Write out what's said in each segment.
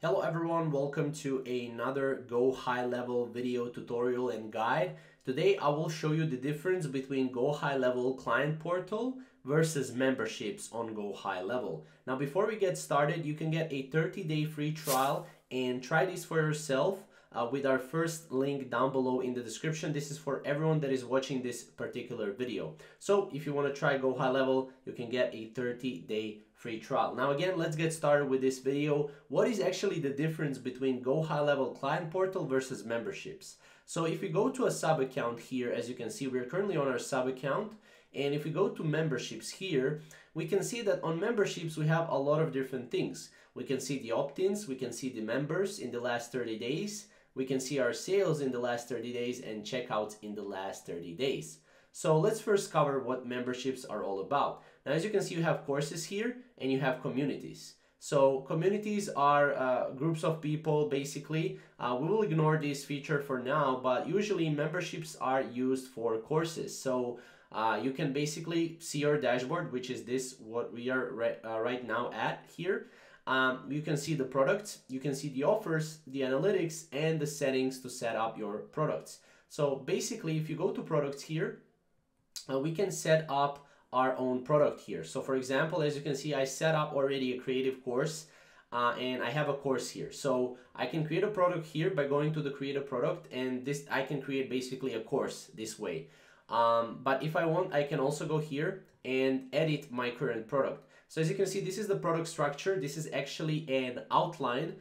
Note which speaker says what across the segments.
Speaker 1: Hello everyone, welcome to another Go High Level video tutorial and guide. Today I will show you the difference between Go High Level Client Portal versus memberships on Go High Level. Now before we get started, you can get a 30-day free trial and try this for yourself uh, with our first link down below in the description. This is for everyone that is watching this particular video. So if you want to try Go High Level, you can get a 30-day free trial. Now again, let's get started with this video. What is actually the difference between Go High Level Client Portal versus memberships? So if we go to a sub account here, as you can see, we're currently on our sub account. And if we go to memberships here, we can see that on memberships, we have a lot of different things. We can see the opt-ins, we can see the members in the last 30 days, we can see our sales in the last 30 days and checkouts in the last 30 days. So let's first cover what memberships are all about. Now, as you can see, you have courses here and you have communities. So communities are uh, groups of people, basically. Uh, we will ignore this feature for now, but usually memberships are used for courses. So uh, you can basically see your dashboard, which is this, what we are uh, right now at here. Um, you can see the products, you can see the offers, the analytics, and the settings to set up your products. So basically, if you go to products here, uh, we can set up our own product here. So for example, as you can see, I set up already a creative course uh, and I have a course here. So I can create a product here by going to the create a product and this I can create basically a course this way. Um, but if I want, I can also go here and edit my current product. So as you can see, this is the product structure. This is actually an outline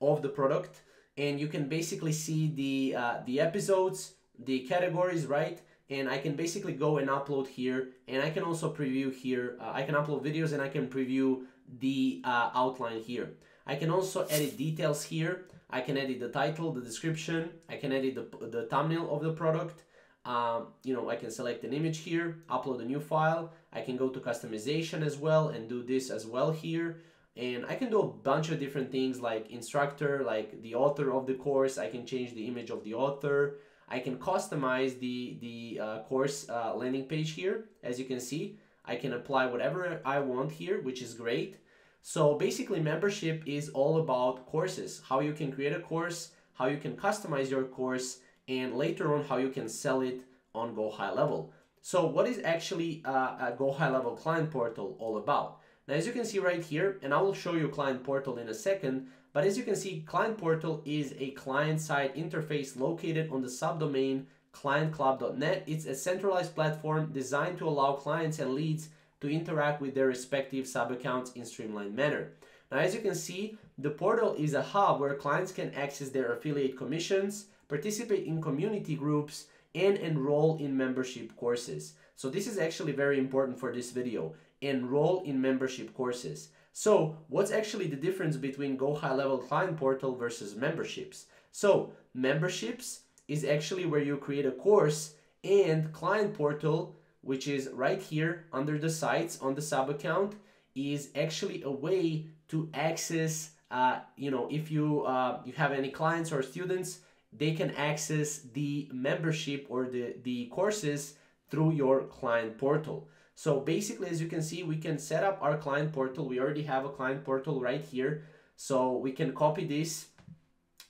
Speaker 1: of the product and you can basically see the, uh, the episodes, the categories, right? And I can basically go and upload here and I can also preview here. Uh, I can upload videos and I can preview the uh, outline here. I can also edit details here. I can edit the title, the description. I can edit the, the thumbnail of the product. Um, you know, I can select an image here, upload a new file. I can go to customization as well and do this as well here. And I can do a bunch of different things like instructor, like the author of the course. I can change the image of the author. I can customize the, the uh, course uh, landing page here. As you can see, I can apply whatever I want here, which is great. So basically membership is all about courses, how you can create a course, how you can customize your course, and later on how you can sell it on Go High Level. So what is actually uh, a Go High Level client portal all about? Now as you can see right here, and I will show you client portal in a second, but as you can see, client portal is a client-side interface located on the subdomain clientclub.net. It's a centralized platform designed to allow clients and leads to interact with their respective sub-accounts in streamlined manner. Now, as you can see, the portal is a hub where clients can access their affiliate commissions, participate in community groups, and enroll in membership courses. So this is actually very important for this video. Enroll in membership courses. So what's actually the difference between Go High Level Client Portal versus memberships? So memberships is actually where you create a course and Client Portal, which is right here under the sites on the sub account, is actually a way to access, uh, you know, if you, uh, you have any clients or students, they can access the membership or the, the courses through your client portal. So basically, as you can see, we can set up our client portal. We already have a client portal right here. So we can copy this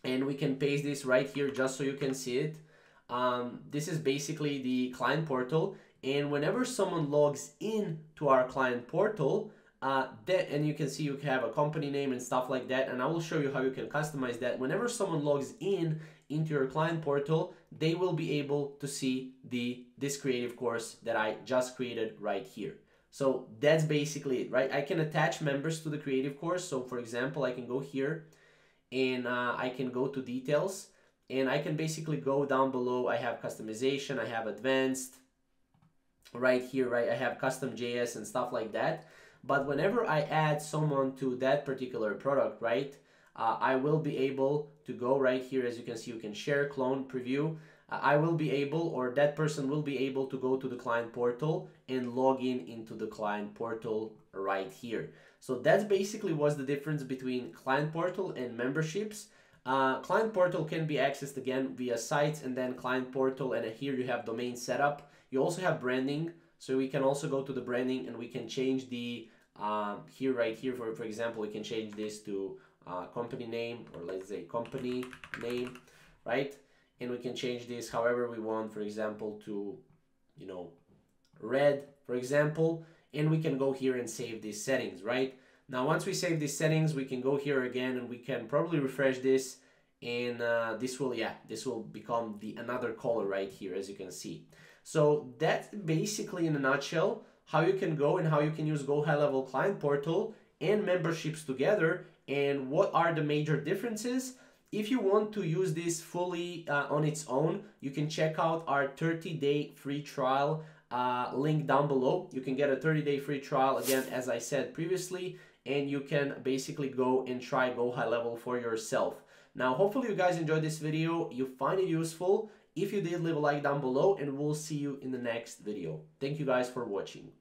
Speaker 1: and we can paste this right here just so you can see it. Um, this is basically the client portal. And whenever someone logs in to our client portal, uh, that and you can see you have a company name and stuff like that and I will show you how you can customize that whenever someone logs in into your client portal they will be able to see the this creative course that I just created right here. So that's basically it right? I can attach members to the creative course. So for example I can go here and uh, I can go to details and I can basically go down below. I have customization I have advanced right here right? I have custom JS and stuff like that. But whenever I add someone to that particular product, right, uh, I will be able to go right here. As you can see, you can share, clone, preview. Uh, I will be able, or that person will be able to go to the client portal and log in into the client portal right here. So that's basically what's the difference between client portal and memberships. Uh, client portal can be accessed again via sites and then client portal and here you have domain setup. You also have branding so we can also go to the branding and we can change the, um, here right here, for, for example, we can change this to uh, company name or let's say company name, right? And we can change this however we want, for example, to, you know, red, for example, and we can go here and save these settings, right? Now, once we save these settings, we can go here again and we can probably refresh this and uh, this will, yeah, this will become the another color right here, as you can see. So that's basically in a nutshell how you can go and how you can use Go High Level Client Portal and memberships together and what are the major differences. If you want to use this fully uh, on its own, you can check out our 30-day free trial uh, link down below. You can get a 30-day free trial, again, as I said previously, and you can basically go and try Go High Level for yourself. Now, hopefully you guys enjoyed this video, you find it useful. If you did, leave a like down below and we'll see you in the next video. Thank you guys for watching.